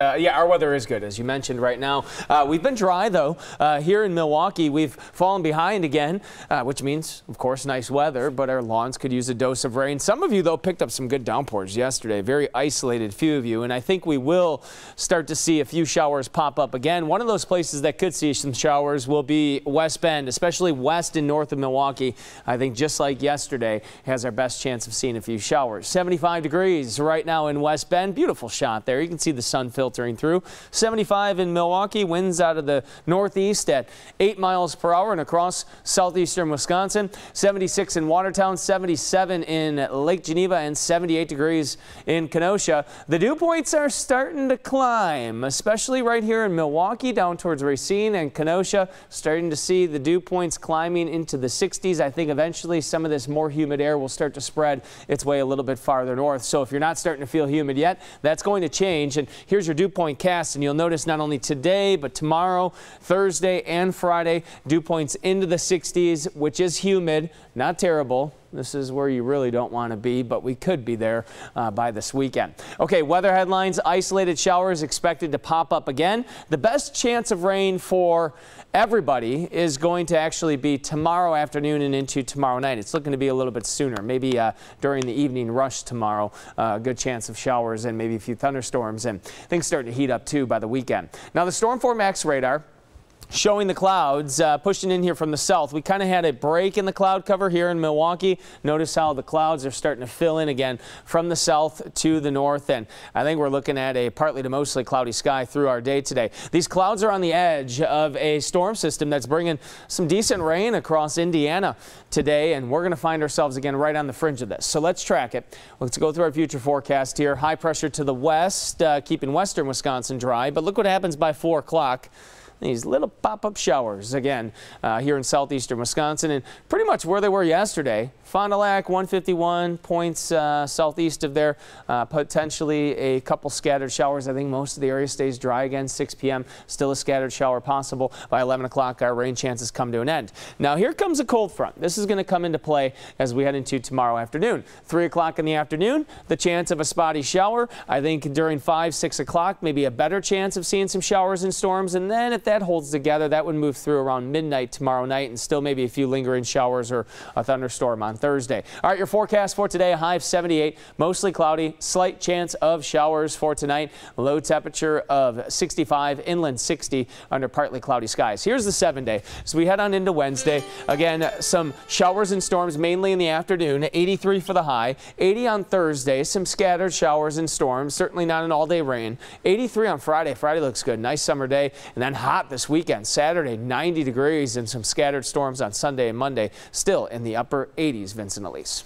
Uh, yeah, our weather is good, as you mentioned right now. Uh, we've been dry, though. Uh, here in Milwaukee, we've fallen behind again, uh, which means, of course, nice weather, but our lawns could use a dose of rain. Some of you, though, picked up some good downpours yesterday. Very isolated few of you, and I think we will start to see a few showers pop up again. One of those places that could see some showers will be West Bend, especially west and north of Milwaukee. I think just like yesterday, has our best chance of seeing a few showers. 75 degrees right now in West Bend. Beautiful shot there. You can see the sun filter filtering through. 75 in Milwaukee, winds out of the northeast at 8 miles per hour and across southeastern Wisconsin. 76 in Watertown, 77 in Lake Geneva, and 78 degrees in Kenosha. The dew points are starting to climb, especially right here in Milwaukee, down towards Racine and Kenosha. Starting to see the dew points climbing into the 60s. I think eventually some of this more humid air will start to spread its way a little bit farther north. So if you're not starting to feel humid yet, that's going to change. And here's your dew point cast, and you'll notice not only today, but tomorrow, Thursday, and Friday, dew points into the 60s, which is humid, not terrible. This is where you really don't want to be, but we could be there uh, by this weekend. Okay, weather headlines. Isolated showers expected to pop up again. The best chance of rain for everybody is going to actually be tomorrow afternoon and into tomorrow night. It's looking to be a little bit sooner, maybe uh, during the evening rush tomorrow. Uh, good chance of showers and maybe a few thunderstorms and things starting to heat up too by the weekend. Now the Storm Max radar showing the clouds uh, pushing in here from the south. We kind of had a break in the cloud cover here in Milwaukee. Notice how the clouds are starting to fill in again from the south to the north. And I think we're looking at a partly to mostly cloudy sky through our day today. These clouds are on the edge of a storm system that's bringing some decent rain across Indiana today. And we're going to find ourselves again right on the fringe of this. So let's track it. Let's go through our future forecast here. High pressure to the west, uh, keeping western Wisconsin dry. But look what happens by 4 o'clock these little pop-up showers again uh, here in southeastern Wisconsin and pretty much where they were yesterday. Fond du Lac 151 points uh, southeast of there. Uh, potentially a couple scattered showers. I think most of the area stays dry again. 6 p.m. Still a scattered shower possible. By 11 o'clock, our rain chances come to an end. Now here comes a cold front. This is going to come into play as we head into tomorrow afternoon. 3 o'clock in the afternoon, the chance of a spotty shower. I think during 5, 6 o'clock, maybe a better chance of seeing some showers and storms. And then at that that holds together, that would move through around midnight tomorrow night and still maybe a few lingering showers or a thunderstorm on Thursday. All right, your forecast for today, a high of 78, mostly cloudy, slight chance of showers for tonight, low temperature of 65, inland 60 under partly cloudy skies. Here's the seven day. So we head on into Wednesday. Again, some showers and storms mainly in the afternoon, 83 for the high, 80 on Thursday, some scattered showers and storms, certainly not an all day rain, 83 on Friday. Friday looks good, nice summer day, and then hot hot this weekend. Saturday, 90 degrees and some scattered storms on Sunday and Monday. Still in the upper 80s, Vincent Elise.